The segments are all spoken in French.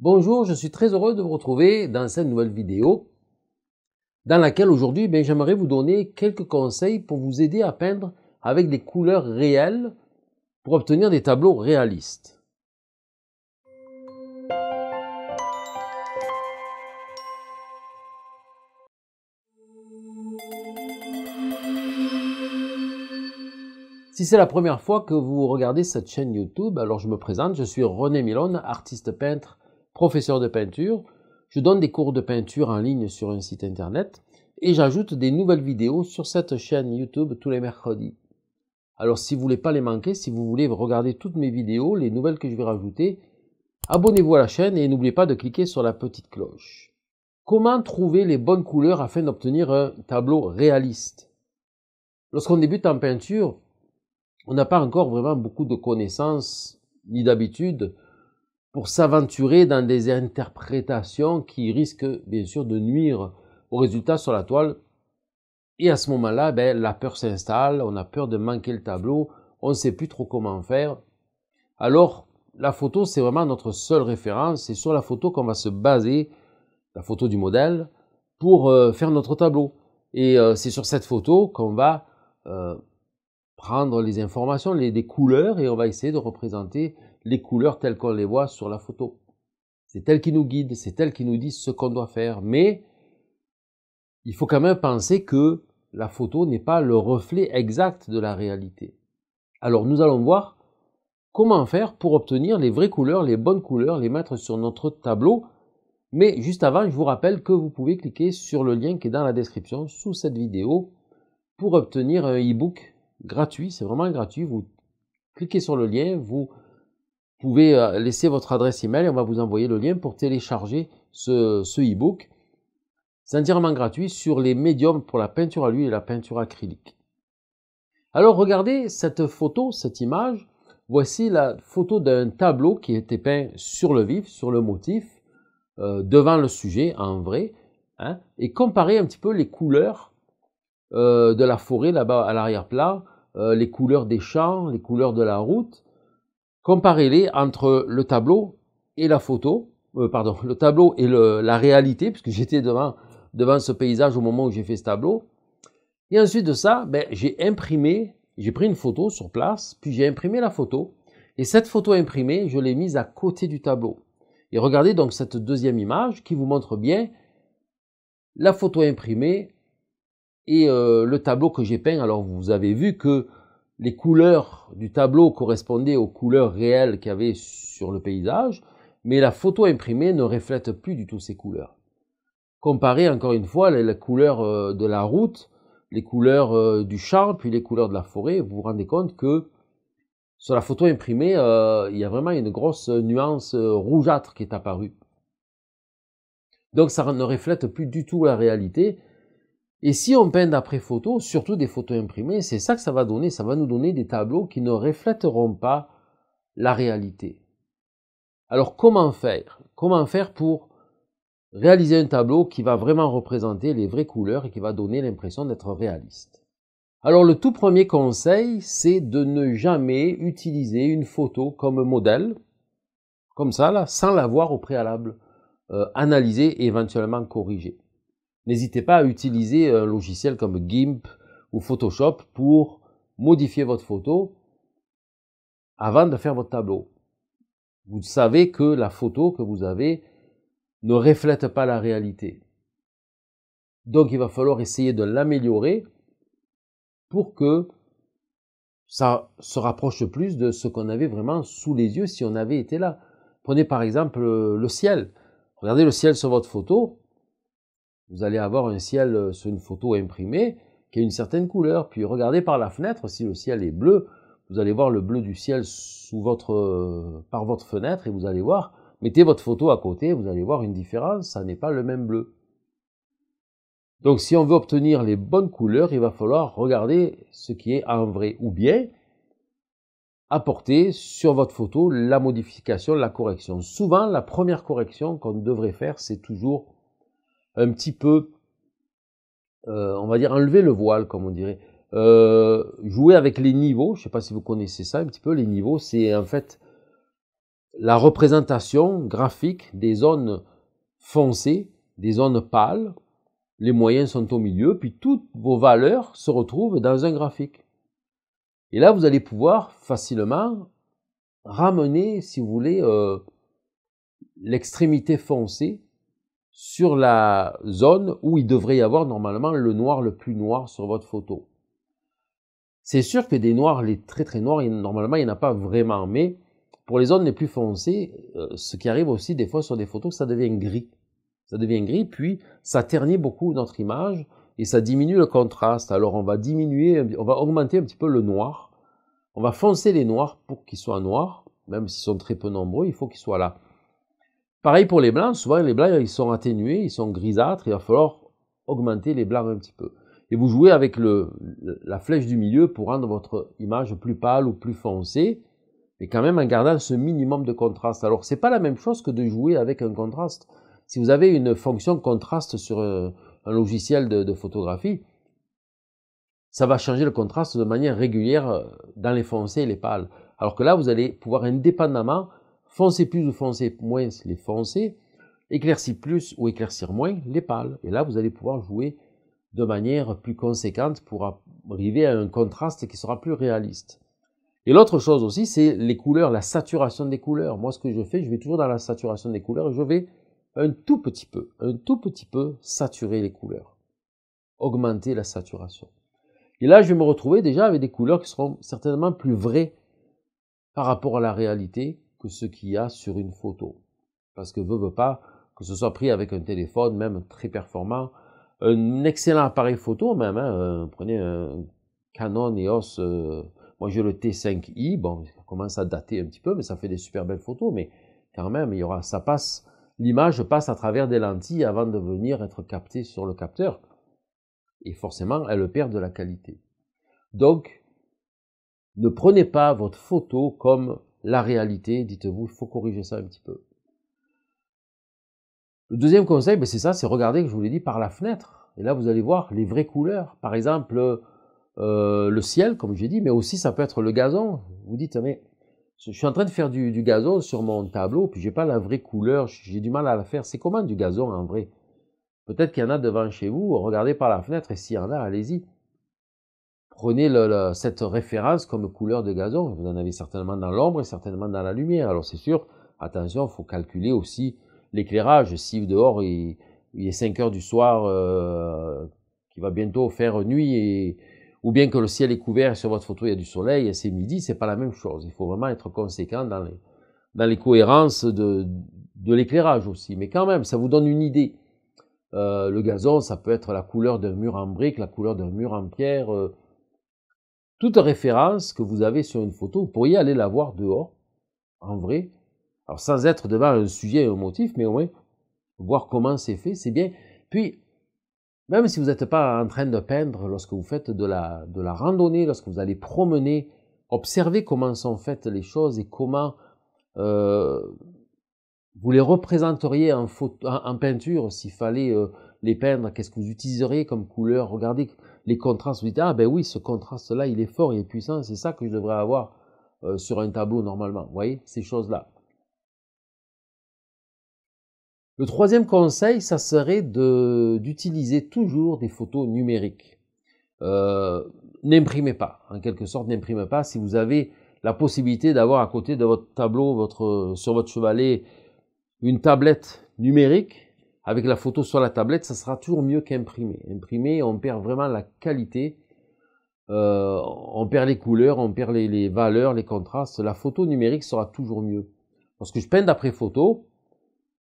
Bonjour, je suis très heureux de vous retrouver dans cette nouvelle vidéo dans laquelle aujourd'hui ben, j'aimerais vous donner quelques conseils pour vous aider à peindre avec des couleurs réelles pour obtenir des tableaux réalistes. Si c'est la première fois que vous regardez cette chaîne YouTube, alors je me présente, je suis René Milone, artiste peintre professeur de peinture, je donne des cours de peinture en ligne sur un site internet et j'ajoute des nouvelles vidéos sur cette chaîne YouTube tous les mercredis. Alors si vous voulez pas les manquer, si vous voulez regarder toutes mes vidéos, les nouvelles que je vais rajouter, abonnez-vous à la chaîne et n'oubliez pas de cliquer sur la petite cloche. Comment trouver les bonnes couleurs afin d'obtenir un tableau réaliste? Lorsqu'on débute en peinture, on n'a pas encore vraiment beaucoup de connaissances ni d'habitude pour s'aventurer dans des interprétations qui risquent bien sûr de nuire au résultat sur la toile. Et à ce moment-là, ben, la peur s'installe, on a peur de manquer le tableau, on ne sait plus trop comment faire. Alors, la photo, c'est vraiment notre seule référence, c'est sur la photo qu'on va se baser, la photo du modèle, pour euh, faire notre tableau. Et euh, c'est sur cette photo qu'on va euh, prendre les informations, les, couleurs, et on va essayer de représenter les couleurs telles qu'on les voit sur la photo. C'est elle qui nous guide, c'est elle qui nous dit ce qu'on doit faire. Mais il faut quand même penser que la photo n'est pas le reflet exact de la réalité. Alors nous allons voir comment faire pour obtenir les vraies couleurs, les bonnes couleurs, les mettre sur notre tableau. Mais juste avant, je vous rappelle que vous pouvez cliquer sur le lien qui est dans la description sous cette vidéo pour obtenir un e-book gratuit. C'est vraiment gratuit. Vous cliquez sur le lien, vous pouvez euh, laisser votre adresse email et on va vous envoyer le lien pour télécharger ce, e-book. C'est entièrement gratuit sur les médiums pour la peinture à l'huile et la peinture acrylique. Alors regardez cette photo, cette image. Voici la photo d'un tableau qui été peint sur le vif, sur le motif, euh, devant le sujet en vrai, hein, et comparez un petit peu les couleurs euh, de la forêt là-bas à l'arrière-plan, les couleurs des champs, les couleurs de la route, comparez-les entre le tableau et la photo, euh, pardon, le tableau et la réalité, puisque j'étais devant, devant ce paysage au moment où j'ai fait ce tableau. Et ensuite de ça, ben, j'ai imprimé, j'ai pris une photo sur place, puis j'ai imprimé la photo. Et cette photo imprimée, je l'ai mise à côté du tableau. Et regardez donc cette deuxième image qui vous montre bien la photo imprimée et euh, le tableau que j'ai peint. Alors vous avez vu que les couleurs du tableau correspondaient aux couleurs réelles qu'il y avait sur le paysage, mais la photo imprimée ne reflète plus du tout ces couleurs. Comparez encore une fois les, couleurs euh, de la route, les couleurs euh, du champ, puis les couleurs de la forêt, vous vous rendez compte que sur la photo imprimée, euh, il y a vraiment une grosse nuance rougeâtre qui est apparue. Donc ça ne reflète plus du tout la réalité, et si on peint d'après photo, surtout des photos imprimées, c'est ça que ça va donner. Ça va nous donner des tableaux qui ne reflèteront pas la réalité. Alors comment faire? Comment faire pour réaliser un tableau qui va vraiment représenter les vraies couleurs et qui va donner l'impression d'être réaliste? Alors le tout premier conseil, c'est de ne jamais utiliser une photo comme modèle, comme ça, là, sans l'avoir au préalable euh, analysé et éventuellement corrigé. N'hésitez pas à utiliser un logiciel comme GIMP ou Photoshop pour modifier votre photo avant de faire votre tableau. Vous savez que la photo que vous avez ne reflète pas la réalité. Donc il va falloir essayer de l'améliorer pour que ça se rapproche plus de ce qu'on avait vraiment sous les yeux si on avait été là. Prenez par exemple le ciel. Regardez le ciel sur votre photo vous allez avoir un ciel euh, sur une photo imprimée qui a une certaine couleur. Puis regardez par la fenêtre, si le ciel est bleu, vous allez voir le bleu du ciel euh, par votre fenêtre et vous allez voir, mettez votre photo à côté, vous allez voir une différence, ça n'est pas le même bleu. Donc si on veut obtenir les bonnes couleurs, il va falloir regarder ce qui est en vrai ou bien apporter sur votre photo la modification, la correction. Souvent, la première correction qu'on devrait faire, c'est toujours un petit peu, euh, on va dire, enlever le voile, comme on dirait. Euh, jouer avec les niveaux, je ne sais pas si vous connaissez ça un petit peu, les niveaux, c'est en fait la représentation graphique des zones foncées, des zones pâles. Les moyens sont au milieu, puis toutes vos valeurs se retrouvent dans un graphique. Et là, vous allez pouvoir facilement ramener, si vous voulez, euh, l'extrémité foncée sur la zone où il devrait y avoir normalement le noir le plus noir sur votre photo. C'est sûr que des noirs, les très très noirs, normalement, il n'y en a pas vraiment, mais pour les zones les plus foncées, euh, ce qui arrive aussi des fois sur des photos, ça devient gris. Ça devient gris, puis ça ternit beaucoup notre image et ça diminue le contraste. Alors on va diminuer, on va augmenter un petit peu le noir. On va foncer les noirs pour qu'ils soient noirs, même s'ils sont très peu nombreux, il faut qu'ils soient là. Pareil pour les blancs, souvent les blancs ils sont atténués, ils sont grisâtres, il va falloir augmenter les blancs un petit peu. Et vous jouez avec la flèche du milieu pour rendre votre image plus pâle ou plus foncée, mais quand même en gardant ce minimum de contraste. Alors c'est pas la même chose que de jouer avec un contraste. Si vous avez une fonction contraste sur un, logiciel de, de, photographie, ça va changer le contraste de manière régulière euh, dans les foncés et les pâles. Alors que là, vous allez pouvoir indépendamment foncer plus ou foncer moins les foncés, éclaircir plus ou éclaircir moins les pâles. Et là, vous allez pouvoir jouer de manière plus conséquente pour arriver à un contraste qui sera plus réaliste. Et l'autre chose aussi, c'est les couleurs, la saturation des couleurs. Moi, ce que je fais, je vais toujours dans la saturation des couleurs et je vais un tout petit peu, un tout petit peu saturer les couleurs, augmenter la saturation. Et là, je vais me retrouver déjà avec des couleurs qui seront certainement plus vraies par rapport à la réalité que ce qu'il y a sur une photo. Parce que veut, veut pas, que ce soit pris avec un téléphone, même très performant, un excellent appareil photo même, hein, euh, prenez un Canon EOS, euh, moi j'ai le T5i, bon, ça commence à dater un petit peu, mais ça fait des super belles photos, mais quand même, il y aura, ça passe, l'image passe à travers des lentilles avant de venir être captée sur le capteur. Et forcément, elle perd de la qualité. Donc, ne prenez pas votre photo comme la réalité, dites-vous, il faut corriger ça un petit peu. Le deuxième conseil, ben c'est ça, c'est regarder, je vous l'ai dit, par la fenêtre. Et là, vous allez voir les vraies couleurs. Par exemple, euh, le ciel, comme j'ai dit, mais aussi ça peut être le gazon. Vous dites, mais je suis en train de faire du, gazon sur mon tableau, puis j'ai pas la vraie couleur, j'ai du mal à la faire. C'est comment du gazon en vrai? Peut-être qu'il y en a devant chez vous, regardez par la fenêtre, et s'il y en a, allez-y. Prenez cette référence comme couleur de gazon. Vous en avez certainement dans l'ombre et certainement dans la lumière. Alors c'est sûr, attention, il faut calculer aussi l'éclairage. Si dehors il, est 5 heures du soir, euh, qui va bientôt faire nuit, ou bien que le ciel est couvert et sur votre photo il y a du soleil et c'est midi, c'est pas la même chose. Il faut vraiment être conséquent dans les, dans les cohérences de, de l'éclairage aussi. Mais quand même, ça vous donne une idée. Euh, le gazon, ça peut être la couleur d'un mur en brique, la couleur d'un mur en pierre. Euh, toute référence que vous avez sur une photo, vous pourriez aller la voir dehors, en vrai, alors sans être devant un sujet et un motif, mais au moins voir comment c'est fait, c'est bien. Puis, même si vous n'êtes pas en train de peindre, lorsque vous faites de la, randonnée, lorsque vous allez promener, observez comment sont faites les choses et comment euh, vous les représenteriez en, en, peinture s'il fallait euh, les peindre, qu'est-ce que vous utiliseriez comme couleur, regardez les contrastes, vous dites, ah ben oui, ce contraste-là, il est fort, il est puissant, c'est ça que je devrais avoir euh, sur un tableau normalement. Vous voyez, ces choses-là. Le troisième conseil, ça serait d'utiliser toujours des photos numériques. Euh, n'imprimez pas, en quelque sorte, n'imprimez pas. Si vous avez la possibilité d'avoir à côté de votre tableau, votre, sur votre chevalet, une tablette numérique, avec la photo sur la tablette, ça sera toujours mieux qu'imprimer. Imprimer, on perd vraiment la qualité, euh, on perd les couleurs, on perd les, les, valeurs, les contrastes. La photo numérique sera toujours mieux. Parce que je peins d'après photo,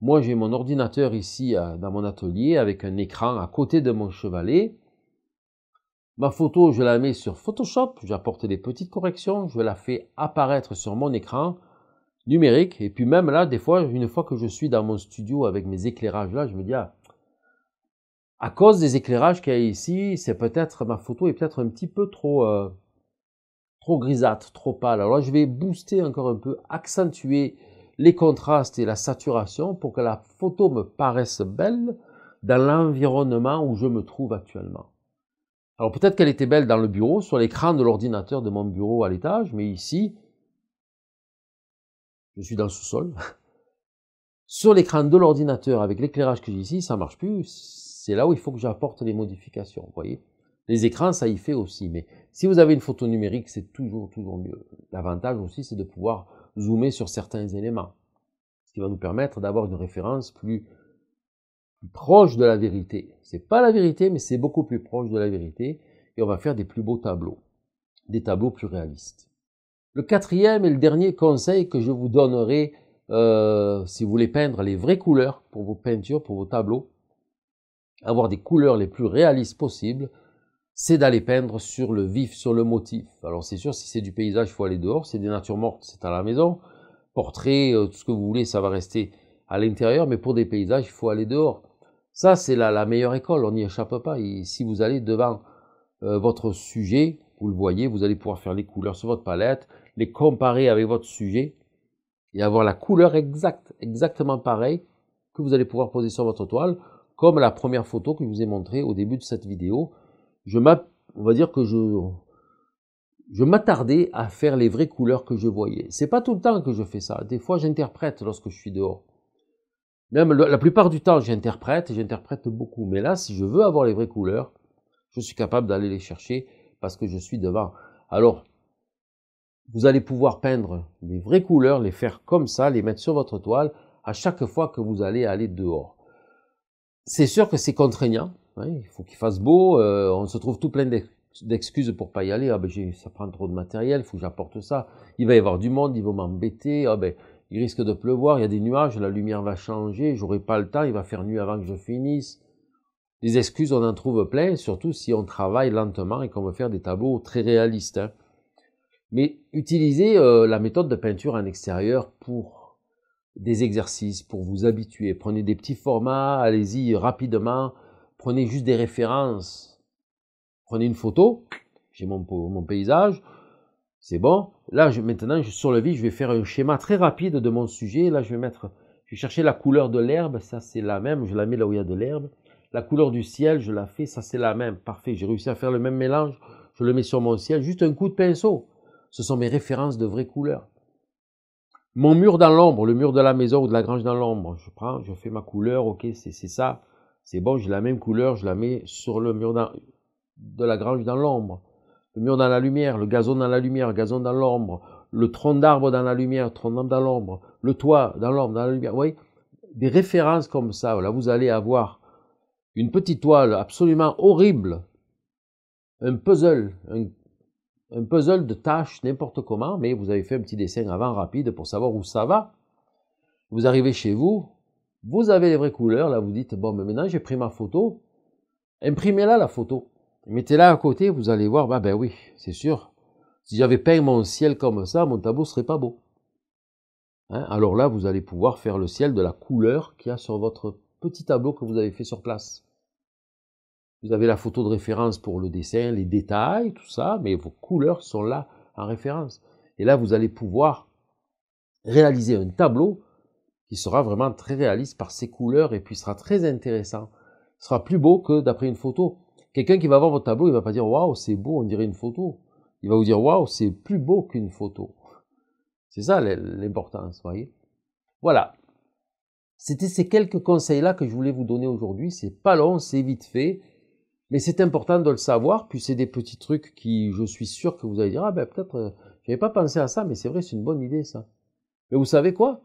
moi, j'ai mon ordinateur ici dans mon atelier avec un écran à côté de mon chevalet. Ma photo, je la mets sur Photoshop, j'apporte des petites corrections, je la fais apparaître sur mon écran numérique. Et puis même là, des fois, une fois que je suis dans mon studio avec mes éclairages là, je me dis, ah, à cause des éclairages qu'il y a ici, c'est peut-être, ma photo est peut-être un petit peu trop, euh, trop grisâtre, trop pâle. Alors je vais booster encore un peu, accentuer les contrastes et la saturation pour que la photo me paraisse belle dans l'environnement où je me trouve actuellement. Alors peut-être qu'elle était belle dans le bureau, sur l'écran de l'ordinateur de mon bureau à l'étage, mais ici, je suis dans le sous-sol. Sur l'écran de l'ordinateur, avec l'éclairage que j'ai ici, ça marche plus. C'est là où il faut que j'apporte les modifications. Vous voyez Les écrans, ça y fait aussi. Mais si vous avez une photo numérique, c'est toujours, toujours mieux. L'avantage aussi, c'est de pouvoir zoomer sur certains éléments. Ce qui va nous permettre d'avoir une référence plus, plus proche de la vérité. C'est pas la vérité, mais c'est beaucoup plus proche de la vérité. Et on va faire des plus beaux tableaux. Des tableaux plus réalistes. Le quatrième et le dernier conseil que je vous donnerai euh, si vous voulez peindre les vraies couleurs pour vos peintures, pour vos tableaux, avoir des couleurs les plus réalistes possibles, c'est d'aller peindre sur le vif, sur le motif. Alors c'est sûr, si c'est du paysage, il faut aller dehors. C'est des natures mortes, c'est à la maison. Portrait, euh, tout ce que vous voulez, ça va rester à l'intérieur. Mais pour des paysages, il faut aller dehors. Ça, c'est la, meilleure école, on n'y échappe pas. Et si vous allez devant euh, votre sujet, vous le voyez, vous allez pouvoir faire les couleurs sur votre palette, les comparer avec votre sujet et avoir la couleur exacte, exactement pareille que vous allez pouvoir poser sur votre toile, comme la première photo que je vous ai montrée au début de cette vidéo. Je on va dire que je, je m'attardais à faire les vraies couleurs que je voyais. C'est pas tout le temps que je fais ça. Des fois, j'interprète lorsque je suis dehors. Même la plupart du temps, j'interprète j'interprète beaucoup. Mais là, si je veux avoir les vraies couleurs, je suis capable d'aller les chercher parce que je suis devant. Alors, vous allez pouvoir peindre les vraies couleurs, les faire comme ça, les mettre sur votre toile à chaque fois que vous allez aller dehors. C'est sûr que c'est contraignant, hein, il faut qu'il fasse beau, euh, on se trouve tout plein d'excuses pour pas y aller, ah ben ça prend trop de matériel, il faut que j'apporte ça, il va y avoir du monde, ils vont m'embêter, ah ben il risque de pleuvoir, il y a des nuages, la lumière va changer, j'aurai pas le temps, il va faire nuit avant que je finisse. Des excuses, on en trouve plein, surtout si on travaille lentement et qu'on veut faire des tableaux très réalistes. Hein. Mais utilisez euh, la méthode de peinture en extérieur pour des exercices, pour vous habituer. Prenez des petits formats, allez-y rapidement, prenez juste des références. Prenez une photo, j'ai mon, paysage, c'est bon. Là, maintenant, sur le vide, je vais faire un schéma très rapide de mon sujet. Là, je vais mettre, je vais chercher la couleur de l'herbe, ça c'est la même, je la mets là où il y a de l'herbe. La couleur du ciel, je la fais, ça c'est la même, parfait. J'ai réussi à faire le même mélange, je le mets sur mon ciel, juste un coup de pinceau. Ce sont mes références de vraies couleurs. Mon mur dans l'ombre, le mur de la maison ou de la grange dans l'ombre, je prends, je fais ma couleur, ok, c'est ça, c'est bon, j'ai la même couleur, je la mets sur le mur de la grange dans l'ombre. Le mur dans la lumière, le gazon dans la lumière, gazon dans l'ombre, le tronc d'arbre dans la lumière, tronc d'arbre dans l'ombre, le toit dans l'ombre, dans la lumière. Vous voyez, des références comme ça, là, vous allez avoir une petite toile absolument horrible, un puzzle, un un puzzle de tâches n'importe comment, mais vous avez fait un petit dessin avant rapide pour savoir où ça va. Vous arrivez chez vous, vous avez les vraies couleurs, là vous dites, bon, mais maintenant j'ai pris ma photo, imprimez-la la photo, mettez-la à côté, vous allez voir, bah ben oui, c'est sûr, si j'avais peint mon ciel comme ça, mon tableau serait pas beau. Hein, alors là, vous allez pouvoir faire le ciel de la couleur qu'il y a sur votre petit tableau que vous avez fait sur place. Vous avez la photo de référence pour le dessin, les détails, tout ça, mais vos couleurs sont là en référence. Et là, vous allez pouvoir réaliser un tableau qui sera vraiment très réaliste par ses couleurs et puis sera très intéressant. Ce sera plus beau que d'après une photo. Quelqu'un qui va voir votre tableau, il va pas dire waouh, c'est beau, on dirait une photo. Il va vous dire waouh, c'est plus beau qu'une photo. C'est ça l'importance, voyez. Voilà. C'était ces quelques conseils-là que je voulais vous donner aujourd'hui. C'est pas long, c'est vite fait. Mais c'est important de le savoir, puis c'est des petits trucs qui, je suis sûr que vous allez dire, ah ben peut-être, euh, j'avais pas pensé à ça, mais c'est vrai, c'est une bonne idée ça. Mais vous savez quoi?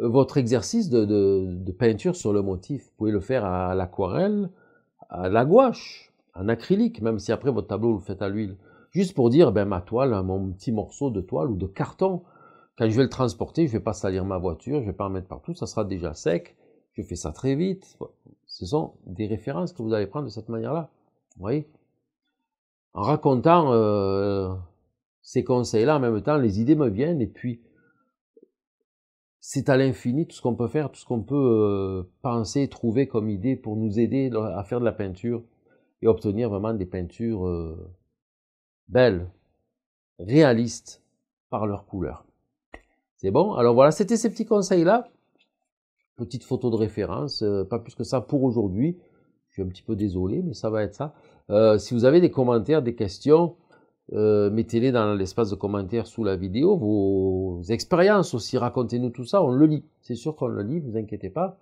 Euh, Votre exercice de, de, peinture sur le motif, vous pouvez le faire à l'aquarelle, à la gouache, en acrylique, même si après votre tableau vous le faites à l'huile. Juste pour dire, ben ma toile, mon petit morceau de toile ou de carton, quand je vais le transporter, je vais pas salir ma voiture, je vais pas en mettre partout, ça sera déjà sec. Je fais ça très vite. Ce sont des références que vous allez prendre de cette manière-là. Vous voyez? En racontant euh, ces conseils-là, en même temps, les idées me viennent et puis c'est à l'infini tout ce qu'on peut faire, tout ce qu'on peut euh, penser, trouver comme idée pour nous aider à faire de la peinture et obtenir vraiment des peintures euh, belles, réalistes par leur couleur. C'est bon? Alors voilà, c'était ces petits conseils-là. Petite photo de référence, euh, pas plus que ça pour aujourd'hui. Je suis un petit peu désolé, mais ça va être ça. Euh, si vous avez des commentaires, des questions, Euh, mettez-les dans l'espace de commentaires sous la vidéo, vos expériences aussi, racontez-nous tout ça, on le lit. C'est sûr qu'on le lit, vous inquiétez pas.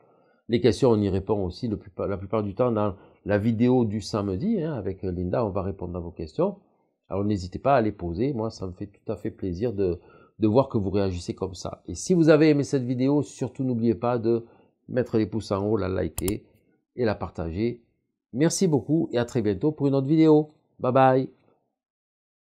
Les questions, on y répond aussi la plupart du temps dans la vidéo du samedi. Hein, avec Linda, on va répondre à vos questions. Alors n'hésitez pas à les poser. Moi, ça me fait tout à fait plaisir de, de voir que vous réagissez comme ça. Et si vous avez aimé cette vidéo, surtout n'oubliez pas de mettre les pouces en haut, la liker et la partager. Merci beaucoup et à très bientôt pour une autre vidéo. Bye bye